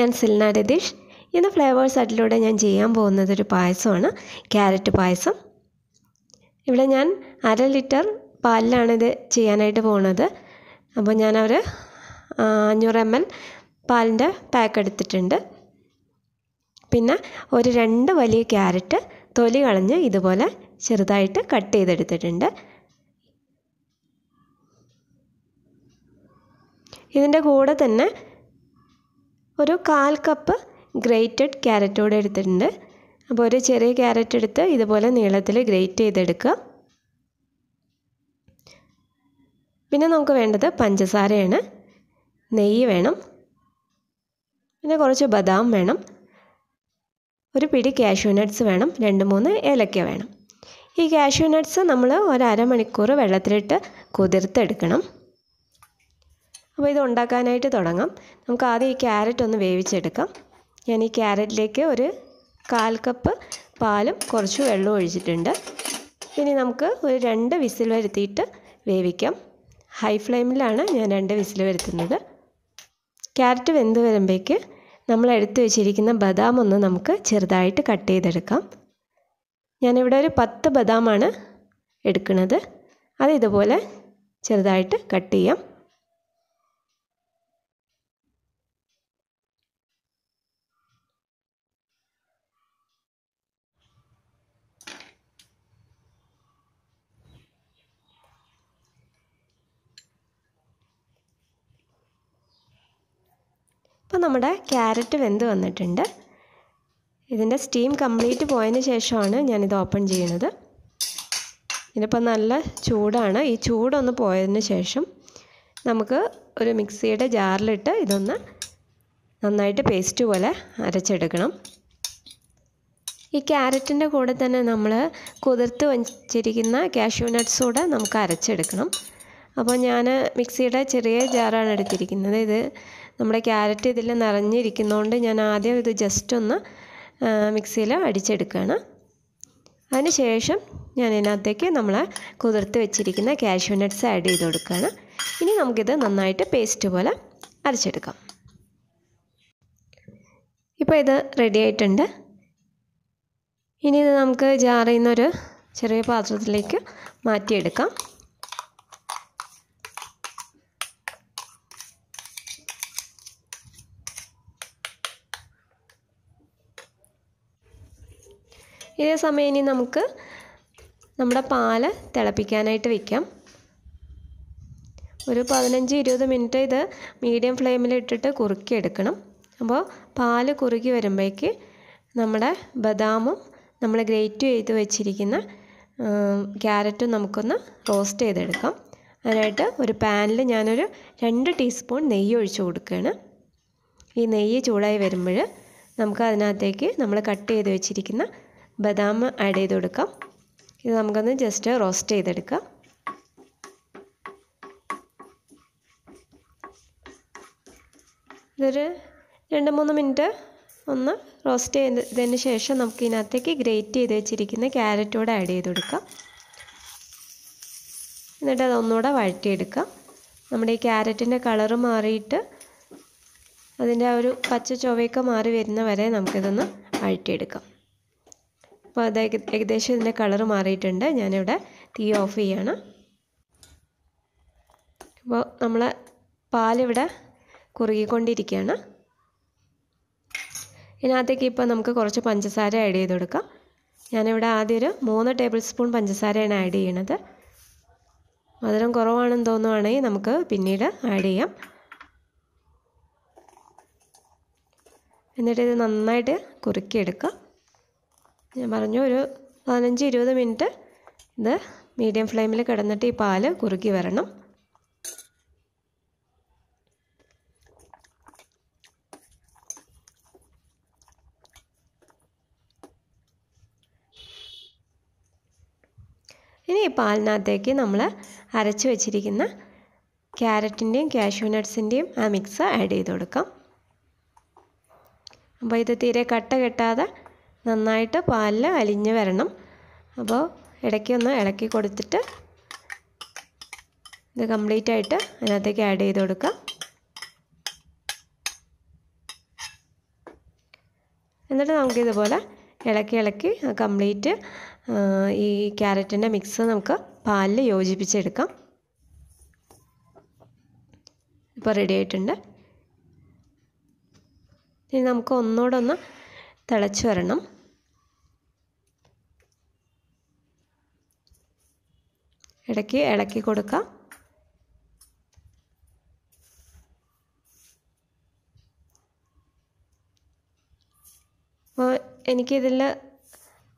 ഞാൻ സിൽന രതീഷ്. ഇന്ന് ഫ്ലേവേഴ്സ് അതിലൂടെ ഞാൻ ചെയ്യാൻ പോകുന്നത് ഒരു പായസമാണ്. ക്യാരറ്റ് പായസം. ഇവിടെ ഞാൻ അര ലിറ്റർ പാലിലാണ് ഇത് ചെയ്യാനായിട്ട് പോകുന്നത് അപ്പോൾ ഞാൻ ഒരു അഞ്ഞൂറ് എം എൽ പാലിന്റെ പാക്ക് എടുത്തിട്ടുണ്ട്. പിന്നെ ഒരു രണ്ട് വലിയ ക്യാരറ്റ് തൊലി കളഞ്ഞ് ഇതുപോലെ ചെറുതായിട്ട് കട്ട് ചെയ്തെടുത്തിട്ടുണ്ട്. ഇതിന്റെ കൂടെ തന്നെ ഒരു കാൽ കപ്പ് ഗ്രേറ്റഡ് ക്യാരറ്റ് കൂടെ എടുത്തിട്ടുണ്ട്. അപ്പോൾ ഒരു ചെറിയ ക്യാരറ്റ് എടുത്ത് ഇതുപോലെ നീളത്തിൽ ഗ്രേറ്റ് ചെയ്തെടുക്കുക. പിന്നെ നമുക്ക് വേണ്ടത് പഞ്ചസാരയാണ്. നെയ്യ് വേണം. പിന്നെ കുറച്ച് ബദാം വേണം. ഒരു പിടി കാഷ്യൂ നട്ട്സ് വേണം. രണ്ട് മൂന്ന് ഏലക്ക വേണം. ഈ കാഷ്യൂ നട്ട്സ് നമ്മൾ ഒരു അരമണിക്കൂർ വെള്ളത്തിലിട്ട് കുതിർത്തെടുക്കണം. അപ്പോൾ ഇത് ഉണ്ടാക്കാനായിട്ട് തുടങ്ങാം. നമുക്ക് ആദ്യം ഈ ക്യാരറ്റ് ഒന്ന് വേവിച്ചെടുക്കാം. ഞാൻ ഈ ക്യാരറ്റിലേക്ക് ഒരു കാൽ കപ്പ് പാലും കുറച്ച് വെള്ളവും ഒഴിച്ചിട്ടുണ്ട്. ഇനി നമുക്ക് ഒരു രണ്ട് വിസിൽ വരുത്തിയിട്ട് വേവിക്കാം. ഹൈ ഫ്ലെയിമിലാണ് ഞാൻ രണ്ട് വിസിൽ വരുത്തുന്നത്. ക്യാരറ്റ് വെന്ത് വരുമ്പോഴേക്ക് നമ്മൾ എടുത്തു വെച്ചിരിക്കുന്ന ബദാം ഒന്ന് നമുക്ക് ചെറുതായിട്ട് കട്ട് ചെയ്തെടുക്കാം. ഞാനിവിടെ ഒരു പത്ത് ബദാമാണ് എടുക്കുന്നത്. അത് ഇതുപോലെ ചെറുതായിട്ട് കട്ട് ചെയ്യാം. ഇപ്പോൾ നമ്മുടെ ക്യാരറ്റ് വെന്ത് വന്നിട്ടുണ്ട്. ഇതിന്റെ സ്റ്റീം കംപ്ലീറ്റ് പോയതിന് ശേഷമാണ് ഞാനിത് ഓപ്പൺ ചെയ്യുന്നത്. ഇതിപ്പോൾ നല്ല ചൂടാണ്. ഈ ചൂടൊന്ന് പോയതിന് ശേഷം നമുക്ക് ഒരു മിക്സിയുടെ ജാറിലിട്ട് ഇതൊന്ന് നന്നായിട്ട് പേസ്റ്റ് പോലെ അരച്ചെടുക്കണം. ഈ ക്യാരറ്റിന്റെ കൂടെ തന്നെ നമ്മൾ കുതിർത്ത് വച്ചിരിക്കുന്ന കാഷ്യൂ നട്ട്സ് കൂടെ നമുക്ക് അരച്ചെടുക്കണം. അപ്പോൾ ഞാൻ മിക്സിയുടെ ചെറിയ ജാറാണ് എടുത്തിരിക്കുന്നത്. ഇത് നമ്മുടെ ക്യാരറ്റ് ഇതിൽ നിറഞ്ഞിരിക്കുന്നതുകൊണ്ട് ഞാൻ ആദ്യം ഇത് ജസ്റ്റ് ഒന്ന് മിക്സിയിൽ അടിച്ചെടുക്കുകയാണ്. അതിനുശേഷം ഞാൻ ഇതിനകത്തേക്ക് നമ്മൾ കുതിർത്ത് വെച്ചിരിക്കുന്ന കാഷ്യൂ നട്ട്സ് ആഡ് ചെയ്ത് കൊടുക്കുകയാണ്. ഇനി നമുക്കിത് നന്നായിട്ട് പേസ്റ്റ് പോലെ അരച്ചെടുക്കാം. ഇപ്പോൾ ഇത് റെഡി ആയിട്ടുണ്ട്. ഇനി ഇത് നമുക്ക് ജാറിൽ നിന്നൊരു ചെറിയ പാത്രത്തിലേക്ക് മാറ്റിയെടുക്കാം. ഇതേ സമയം ഇനി നമുക്ക് നമ്മുടെ പാൽ തിളപ്പിക്കാനായിട്ട് വെക്കാം. ഒരു പതിനഞ്ച് ഇരുപത് മിനിറ്റ് ഇത് മീഡിയം ഫ്ലെയിമിൽ ഇട്ടിട്ട് കുറുക്കിയെടുക്കണം. അപ്പോൾ പാൽ കുറുക്കി വരുമ്പോഴേക്ക് നമ്മുടെ ബദാമും നമ്മൾ ഗ്രേറ്റ് ചെയ്ത് വെച്ചിരിക്കുന്ന ക്യാരറ്റും നമുക്കൊന്ന് റോസ്റ്റ് ചെയ്തെടുക്കാം. അതിനായിട്ട് ഒരു പാനിൽ ഞാനൊരു രണ്ട് ടീസ്പൂൺ നെയ്യ് ഒഴിച്ച് കൊടുക്കുകയാണ്. ഈ നെയ്യ് ചൂടായി വരുമ്പോൾ നമുക്ക് അതിനകത്തേക്ക് നമ്മൾ കട്ട് ചെയ്ത് വെച്ചിരിക്കുന്ന ബദാം ആഡ് ചെയ്ത് കൊടുക്കാം. ഇത് നമുക്കൊന്ന് ജസ്റ്റ് റോസ്റ്റ് ചെയ്തെടുക്കാം. ഇതൊരു രണ്ട് മൂന്ന് മിനിറ്റ് ഒന്ന് റോസ്റ്റ് ചെയ്തതിന് ശേഷം നമുക്ക് ഇതിനകത്തേക്ക് ഗ്രേറ്റ് ചെയ്ത് വെച്ചിരിക്കുന്ന ക്യാരറ്റ് കൂടെ ആഡ് ചെയ്ത് കൊടുക്കാം. എന്നിട്ട് അതൊന്നുകൂടെ വഴറ്റിയെടുക്കാം. നമ്മുടെ ഈ ക്യാരറ്റിന്റെ കളറ് മാറിയിട്ട് അതിന്റെ ആ ഒരു പച്ച ചൊവയൊക്കെ മാറി വരുന്ന വരെ നമുക്കിതൊന്ന് വഴറ്റിയെടുക്കാം. അപ്പോൾ അത് ഏകദേശം ഇതിന്റെ കളറ് മാറിയിട്ടുണ്ട്. ഞാനിവിടെ തീ ഓഫ് ചെയ്യാണ്. അപ്പോൾ നമ്മൾ പാലിവിടെ കുറുകിക്കൊണ്ടിരിക്കുകയാണ്. ഇതിനകത്തേക്ക് ഇപ്പോൾ നമുക്ക് കുറച്ച് പഞ്ചസാര ആഡ് ചെയ്ത് കൊടുക്കാം. ഞാനിവിടെ ആദ്യം ഒരു മൂന്ന് ടേബിൾ സ്പൂൺ പഞ്ചസാരയാണ് ആഡ് ചെയ്യണത്. മധുരം കുറവാണെന്ന് തോന്നുവാണെങ്കിൽ നമുക്ക് പിന്നീട് ആഡ് ചെയ്യാം. എന്നിട്ട് ഇത് നന്നായിട്ട് കുറുക്കിയെടുക്കാം. ഞാൻ പറഞ്ഞു ഒരു പതിനഞ്ച് ഇരുപത് മിനിറ്റ് ഇത് മീഡിയം ഫ്ലെയിമിൽ കിടന്നിട്ട് ഈ പാൽ കുറുക്കി വരണം. ഇനി ഈ പാലിനകത്തേക്ക് നമ്മൾ അരച്ച് വെച്ചിരിക്കുന്ന ക്യാരറ്റിന്റെയും കാഷ്യൂ നട്ട്സിന്റെയും ആ മിക്സ് ആഡ് ചെയ്ത് കൊടുക്കാം. അപ്പോൾ ഇത് തീരെ കട്ട കെട്ടാതെ നന്നായിട്ട് പാലിൽ അലിഞ്ഞ് വരണം. അപ്പോൾ ഇടയ്ക്കൊന്ന് ഇളക്കി കൊടുത്തിട്ട് ഇത് കംപ്ലീറ്റ് ആയിട്ട് അതിനകത്തേക്ക് ആഡ് ചെയ്ത് കൊടുക്കാം. എന്നിട്ട് നമുക്കിതുപോലെ ഇളക്കി ഇളക്കി കംപ്ലീറ്റ് ഈ ക്യാരറ്റിന്റെ മിക്സ് നമുക്ക് പാലിൽ യോജിപ്പിച്ചെടുക്കാം. ഇപ്പോൾ റെഡി ആയിട്ടുണ്ട്. ഇനി നമുക്ക് ഒന്നുകൂടെ ഒന്ന് തിളച്ച് വരണം. ഇടയ്ക്ക് ഇളക്കി കൊടുക്കാം. അപ്പോൾ എനിക്കിതിൽ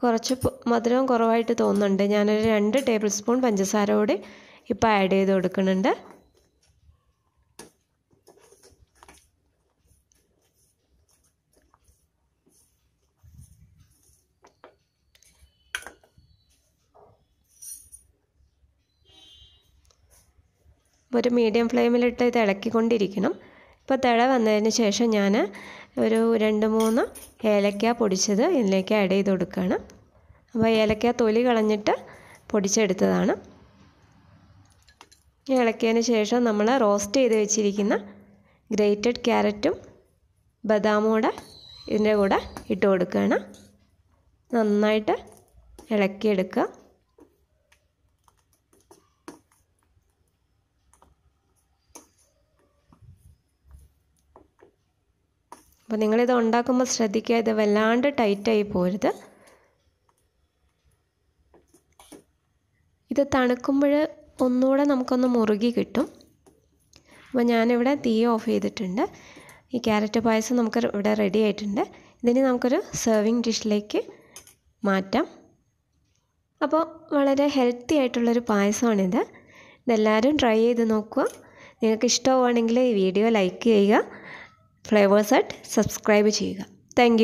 കുറച്ച് മധുരം കുറവായിട്ട് തോന്നുന്നുണ്ട്. ഞാനൊരു രണ്ട് ടേബിൾ സ്പൂൺ പഞ്ചസാര കൂടി ഇപ്പോൾ ആഡ് ചെയ്ത് കൊടുക്കുന്നുണ്ട്. ഒരു മീഡിയം ഫ്ലെയിമിലിട്ട് ഇത് ഇളക്കിക്കൊണ്ടിരിക്കണം. ഇപ്പോൾ തിള വന്നതിന് ശേഷം ഞാൻ ഒരു രണ്ട് മൂന്ന് ഏലക്ക പൊടിച്ചത് ഇതിലേക്ക് ആഡ് ചെയ്ത് കൊടുക്കുകയാണ് അപ്പോൾ ഏലക്ക തൊലി കളഞ്ഞിട്ട് പൊടിച്ചെടുത്തതാണ്. ഇളക്കിയതിന് ശേഷം നമ്മൾ റോസ്റ്റ് ചെയ്ത് വെച്ചിരിക്കുന്ന ഗ്രേറ്റഡ് ക്യാരറ്റും ബദാമും കൂടെ ഇതിന്റെ കൂടെ ഇട്ട് കൊടുക്കുകയാണ് നന്നായിട്ട് ഇളക്കിയെടുക്കുക. അപ്പോൾ നിങ്ങളിത് ഉണ്ടാക്കുമ്പോൾ ശ്രദ്ധിക്കുക ഇത് വല്ലാണ്ട് ടൈറ്റായി പോരുത്. ഇത് തണുക്കുമ്പോൾ ഒന്നുകൂടെ നമുക്കൊന്ന് മുറുകി കിട്ടും. അപ്പോൾ ഞാനിവിടെ തീ ഓഫ് ചെയ്തിട്ടുണ്ട്. ഈ ക്യാരറ്റ് പായസം നമുക്ക് ഇവിടെ റെഡി ആയിട്ടുണ്ട്. ഇതിന് നമുക്കൊരു സെർവിങ് ഡിഷിലേക്ക് മാറ്റാം. അപ്പോൾ വളരെ ഹെൽത്തി ആയിട്ടുള്ളൊരു പായസമാണിത്. ഇതെല്ലാവരും ട്രൈ ചെയ്ത് നോക്കുക. നിങ്ങൾക്ക് ഇഷ്ടമാണെങ്കിൽ ഈ വീഡിയോ ലൈക്ക് ചെയ്യുക. ഫ്ലേവേഴ്സ് ആയിട്ട് സബ്സ്ക്രൈബ് ചെയ്യുക. താങ്ക്